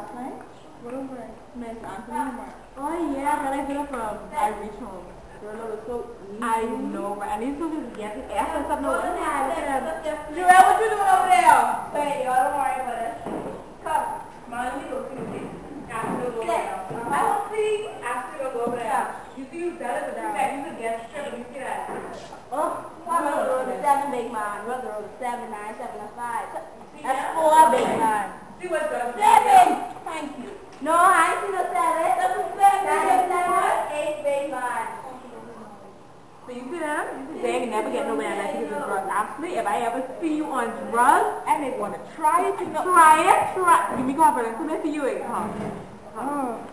last night? What am I? Miss Anthony Mark. Oh yeah, but I get up um, from I reach home. Girl, that was so. I know, right? I need uh, to just get the ass and stuff. No, what the hell? Jarrell, what you doing over there? Hey, y'all don't worry about it. Come. Mind me, go see. Ask me to go over there. I don't see. after to go over there. You see, you better than that. You get straight. You see that? Oh, rolled a seven big man. Brother rolled a seven, nine, seven, and five. See That's that? four big man. See what's good? Seven! Thank you. No, I ain't see no seven. That's a seven. Nine, seven, eight big man. So you see them? You see they ain't never get nowhere unless you get the drugs. Actually, if I ever see you on drugs and they want to try it, you know, try it, try. Give me confidence. Come here for you, oh. it come. Oh.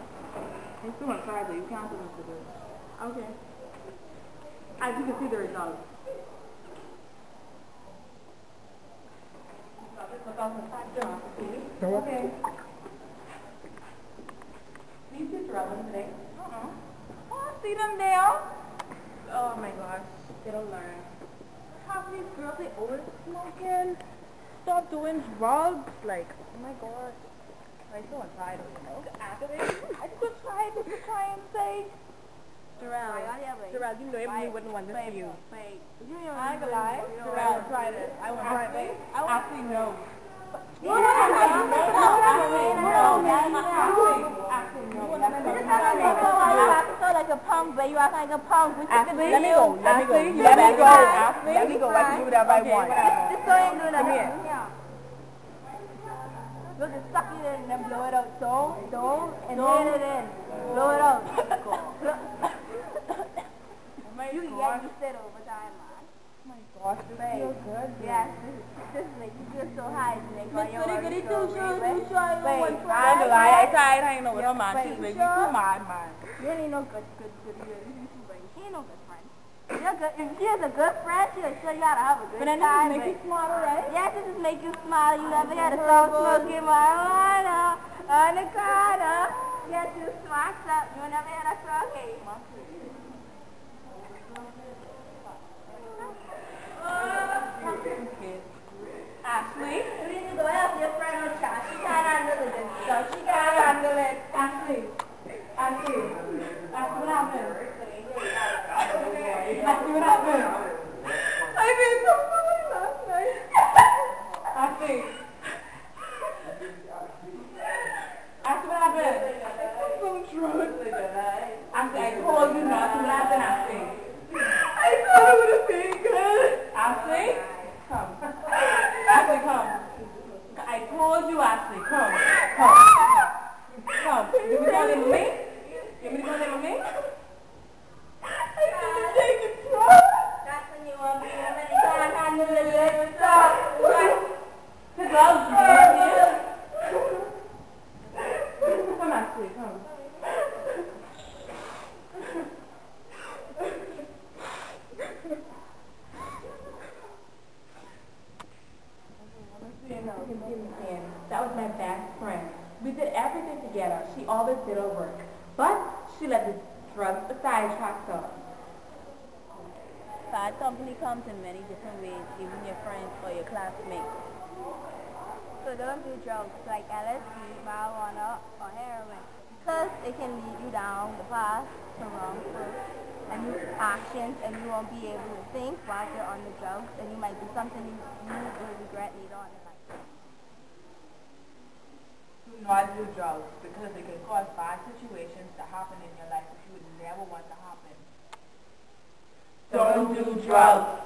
I'm still on Friday. You can't do this. Okay. As you can see the results. Okay. Do you see drugs today? Uh-uh. Oh, I see them there. Oh my don't learn. Half these girls, they always smoking. Stop doing drugs. Like, oh my god. I still want to try it, you know? I just want to try it just to try and say. Jarrell, Jarrell, you know everybody wouldn't want this for you. Wait. I ain't gonna lie. I want to try this. I want to try it. Actually, no. No, no, no, no, no, no, Actually, no. no, like a punk, but you act like a punk. Which is Let me go. Let me go. Let me go. better. Let me go. I can do whatever I want. whatever. This guy ain't doing Come nothing. here. Look, just suck it in and then blow it out. Don't, don't, and then it in. Blow it out. you can get used to it over time, my gosh, this feels good. Yes, this, this makes you feel so high to make all your goody, goody, go two away. shoes, Wait, two shoes, wait, one I ain't gonna lie. I tried hanging with her, man. She's me sure? too mad, man. You ain't no good, good, good, good. She ain't no good friend. You're good. If she is a good friend, she'll show you how to have a good But then time. this make you smarter, right? Yes, it just make you smile. You never had to stop oh, smoking marijuana uh, on the corner. Uh. Yes, you smacked up. Uh, you never had a smoking. Ashley? You need to go help your friend with chat. She can't handle it. So she can't handle it. Ashley. Ashley. Ashley, what happened? Ashley, what happened? I made some food last night. Ashley. Ashley, what happened? I took some drugs. Ashley, I told you not to laugh at Ashley. I thought it would have been good. Ashley? Come. Ashley, come. I told you, Ashley, come. Come. Come. You me call him me? You me call him me? I didn't take the drugs. That's when you want to be a man. You can't handle it. Good stuff. The drugs, you know, Come, Ashley, come. That was my best friend. We did everything together. She always did her work. But she let the drugs sidetrack her. Bad company comes in many different ways, even your friends or your classmates. So don't do drugs like LSD, marijuana, or heroin, because it can lead you down the path to wrongful and actions, and you won't be able to think while you're on the drugs, and you might do something you, you will regret later on in life. Do not do drugs because it can cause bad situations to happen in your life that you would never want to happen. Don't do drugs.